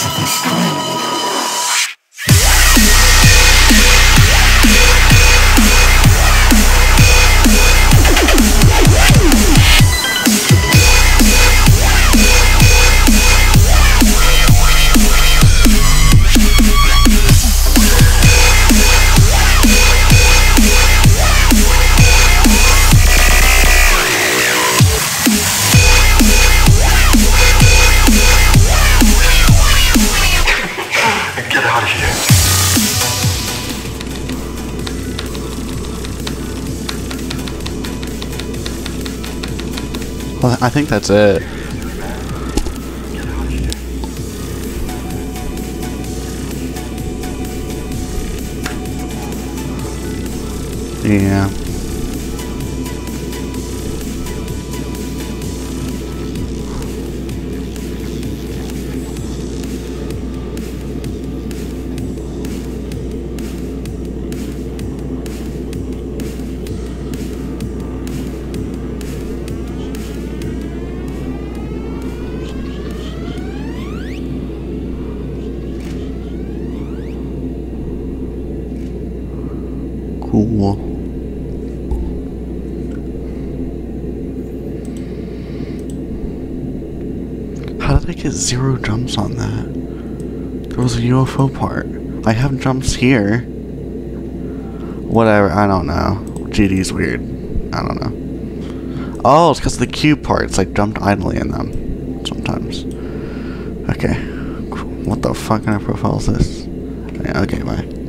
This is the story. Well, I think that's it. Yeah. Cool. How did I get zero jumps on that? There was a UFO part. I have jumps here. Whatever, I don't know. GD's weird. I don't know. Oh, it's because of the cube parts. I jumped idly in them sometimes. Okay. What the fuck kind of profile is this? Yeah, okay, bye.